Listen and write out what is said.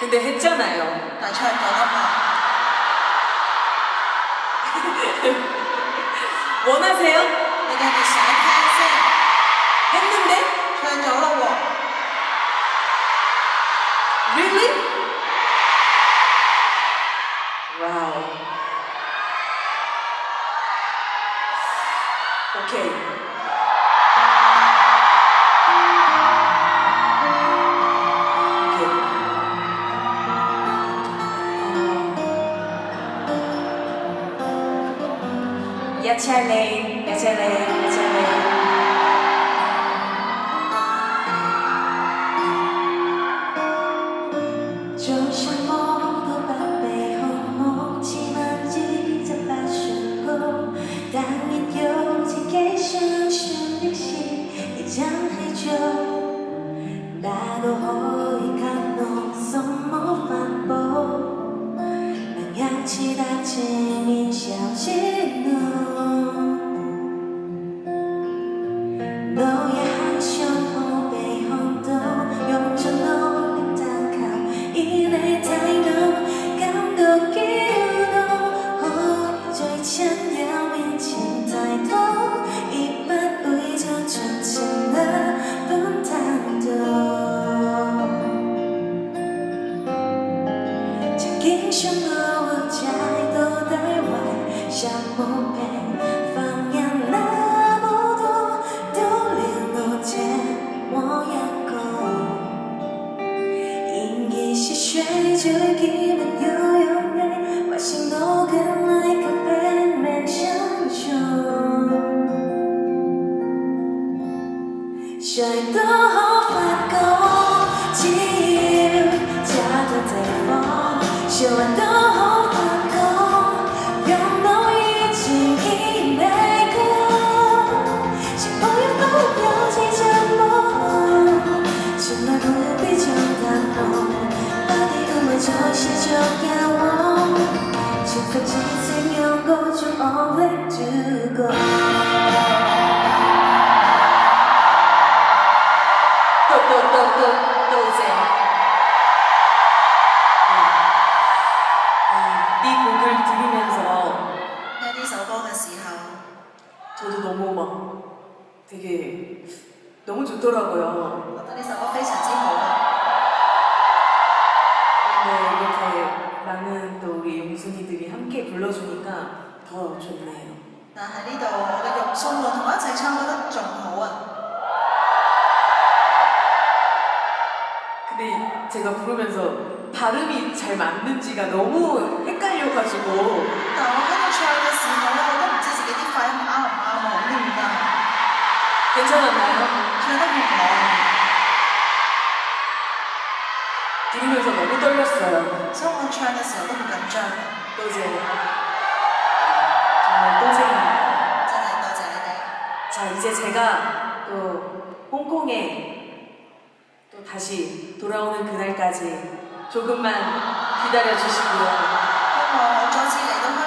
근데 했잖아요. 但係唱咗啦嘛， 원하세요? 你哋係咪想聽先？ 했는데? 唱咗咯喎， Really? 와우. 오케이. 오케이. 一千年一千年一千年做什么都不被看好自问资质不算高但也有自己想的事认真去做哪个可以给我什么法宝能一起搭乘云霄之將英雄和我在都帶壞，像夢被放眼那麼多，都聯絡這模樣過。演繹是水就基本有用嘅，外形都跟 like a Batman 相像。誰都可 Took a chance and you're going to overdo go. 저도 너무 막 되게 너무 좋더라고요. 覺得呢首歌非常之好啊！ 근데 이렇게 많은 또 우리 용순이들이 함께 불러주니까 더 좋네요. 但係呢度我嘅肉鬆喎，同我一齊唱覺得仲好啊！ 근데 제가 부르면서 발음이 잘 맞는지가 너무 헷갈려가지고 괜찮았나요? 괜찮았나요? 부르면서 너무 떨렸어요. 성공 촬영했어요. 너무 감정. 또제 정말 또제입니다. 또제네. 자 이제 제가 또 홍콩에 또 다시 돌아오는 그날까지 조금만 기다려 주시고요. 어쩌지 내가